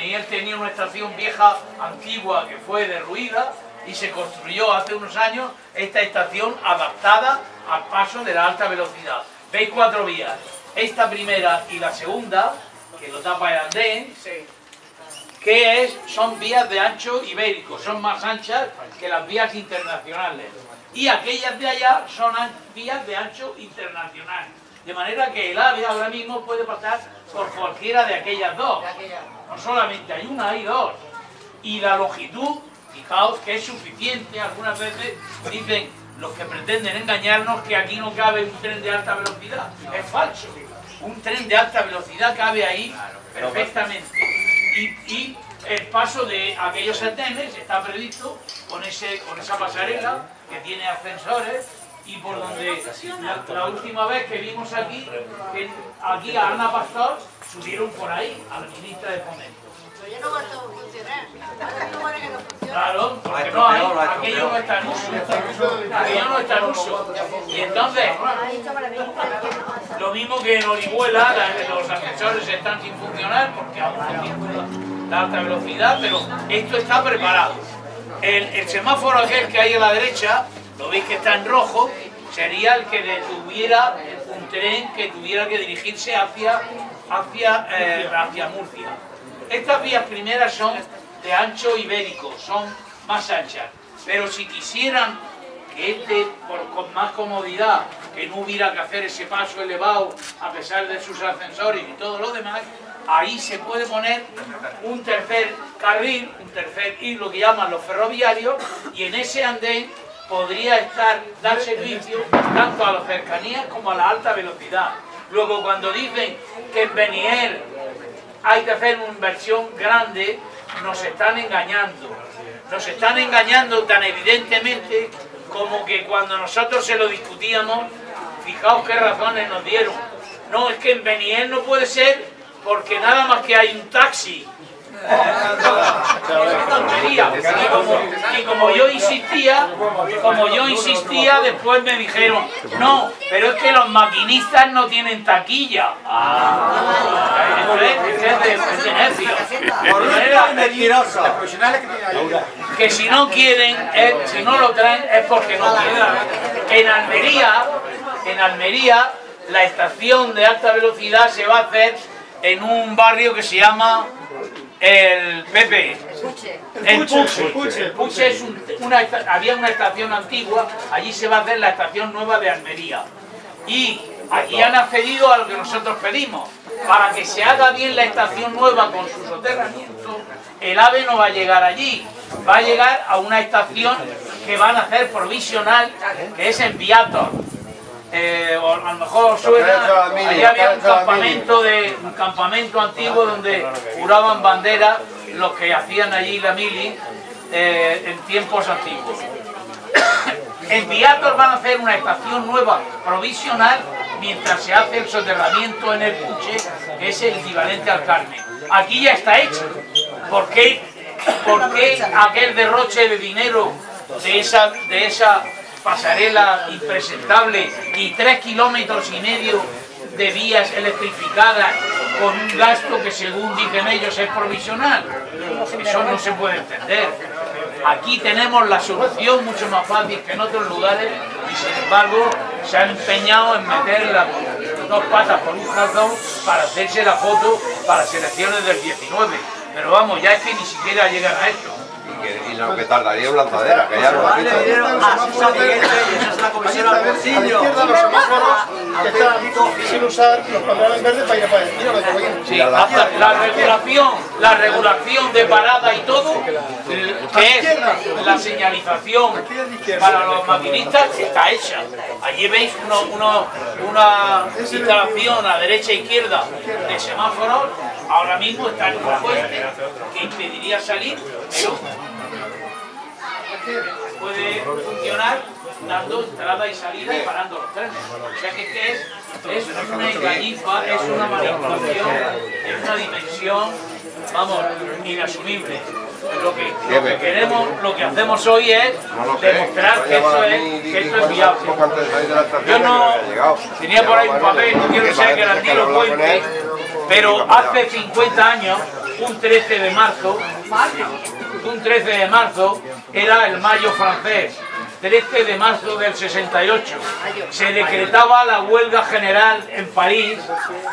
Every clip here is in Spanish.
Beniel tenía una estación vieja, antigua, que fue derruida y se construyó hace unos años esta estación adaptada al paso de la alta velocidad. Veis cuatro vías. Esta primera y la segunda, que lo tapa el andén, que es, son vías de ancho ibérico, son más anchas que las vías internacionales. Y aquellas de allá son vías de ancho internacional. De manera que el AVE ahora mismo puede pasar por cualquiera de aquellas dos. No solamente hay una, hay dos. Y la longitud, fijaos que es suficiente. Algunas veces dicen los que pretenden engañarnos que aquí no cabe un tren de alta velocidad. Es falso. Un tren de alta velocidad cabe ahí perfectamente. Y, y el paso de aquellos andenes está previsto con, ese, con esa pasarela que tiene ascensores y por donde la, la última vez que vimos aquí, que aquí a Ana Pastor subieron por ahí, a la ministra de Fomento. Pero ya no va a funcionar. Claro, porque no hay, aquello no está en uso. Aquello no está en uso. Y entonces, lo mismo que en Orihuela, la- los ascensores están sin funcionar porque aún no la alta velocidad, pero esto está preparado. El, el semáforo aquel que hay a la derecha, lo veis que está en rojo, sería el que detuviera un tren que tuviera que dirigirse hacia, hacia, eh, hacia Murcia. Estas vías primeras son de ancho ibérico, son más anchas, pero si quisieran que este, por, con más comodidad, que no hubiera que hacer ese paso elevado a pesar de sus ascensores y todo lo demás, ahí se puede poner un tercer carril, un tercer hilo que llaman los ferroviarios, y en ese andén podría estar, dar servicio tanto a las cercanías como a la alta velocidad. Luego cuando dicen que en Beniel hay que hacer una inversión grande, nos están engañando. Nos están engañando tan evidentemente como que cuando nosotros se lo discutíamos, fijaos qué razones nos dieron. No, es que en Beniel no puede ser porque nada más que hay un taxi. Y como, yo insistía, como yo insistía, después me dijeron, no, pero es que los maquinistas no tienen taquilla. Que si no quieren, es- si no lo traen es porque no quieren. En Almería, en Almería, la estación de alta velocidad se va a hacer en un barrio que se llama el Pepe. El Puche. El Puche es un- una, había una estación antigua, allí se va a hacer la estación nueva de Almería. Y allí han accedido a lo que nosotros pedimos. Para que se haga bien la estación nueva con su soterramiento, el AVE no va a llegar allí. Va a llegar a una estación que van a hacer provisional, que es en Viator. Eh, o a lo mejor suena, allí había un campamento, de, un campamento antiguo donde juraban bandera los que hacían allí la mili eh, en tiempos antiguos. En Viator van a hacer una estación nueva provisional mientras se hace el soterramiento en el Puche, que es el equivalente al Carmen. Aquí ya está hecho. ¿Por qué, por qué aquel derroche de dinero de esa, de esa pasarela impresentable y tres kilómetros y medio de vías electrificadas con un gasto que según dicen ellos es provisional? Eso no se puede entender. Aquí tenemos la solución mucho más fácil que en otros lugares y sin embargo se han empeñado en meter las dos patas por un calzón para hacerse la foto para las elecciones del 19. Pero vamos, ya es que ni siquiera llegan a esto. Y, que- y lo que tardaría en lanzadera, que ya lo has visto. A la izquierda los semáforos que están sin usar los pantalones verdes para ir a. Mira lo que a la regulación, la regulación de parada y todo, que es la señalización para los maquinistas, está hecha. Allí veis uno- uno- una instalación a derecha e izquierda. de semáforos, ahora mismo está en un puente que impediría salir, pero puede funcionar dando entrada y salida y parando los trenes. O sea que, que es, es una engañifa, es una manipulación, es una dimensión, vamos, inasumible. Lo que, lo que queremos, lo que hacemos hoy es demostrar que esto es, que esto es viable. Yo no tenía por ahí un papel, no quiero ser que garantía lo él. pero hace 50 años un 13 de marzo, un 13 de marzo era el mayo francés, 13 de marzo del 68. Se decretaba la huelga general en París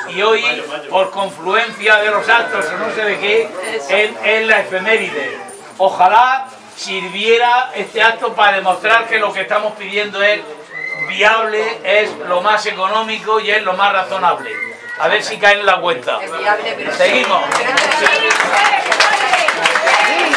y hoy, por confluencia de los actos o no sé de qué, es, la efeméride. Ojalá sirviera este acto para demostrar que lo que estamos pidiendo es viable, es lo más económico y es lo más razonable. A ver si caen en la cuenta. Seguimos. ¡Sí se puede! Quería